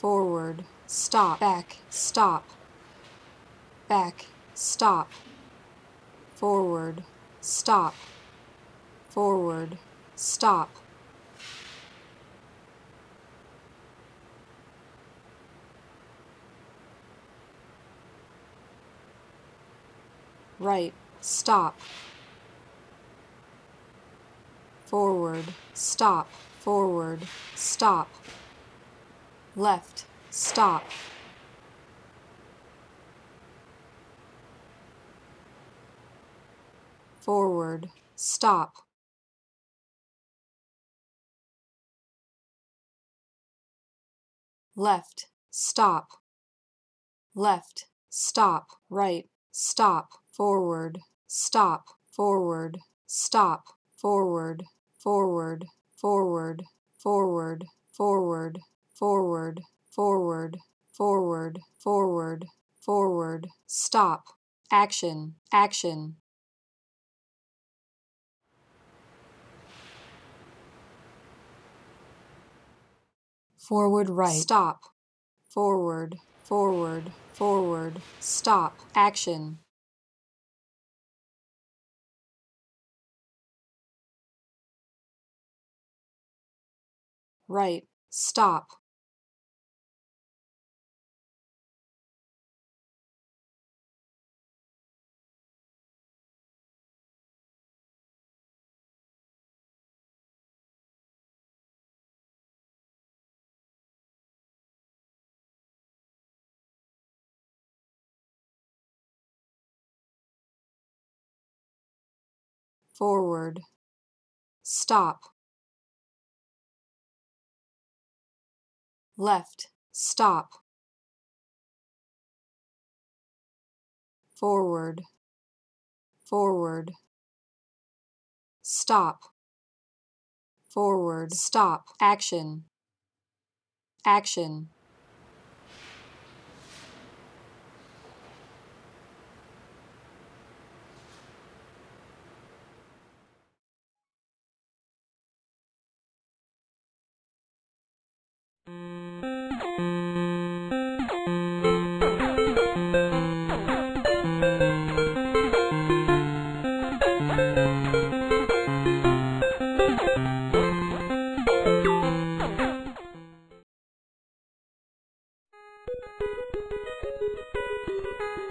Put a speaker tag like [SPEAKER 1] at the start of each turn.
[SPEAKER 1] Forward, stop, back, stop, back, stop, forward, stop, forward, stop. Right, stop, forward, stop, forward, stop left, stop. Forward, stop. Left, stop. Left, stop. Right, stop. Forward, stop. Forward, stop. Forward, forward, forward, forward, forward forward, forward, forward, forward, forward, stop, action, action. Forward right. Stop. Forward, forward, forward, stop, action. Right, stop. Forward, stop, left, stop, forward, forward, stop, forward, stop, action, action. Oh!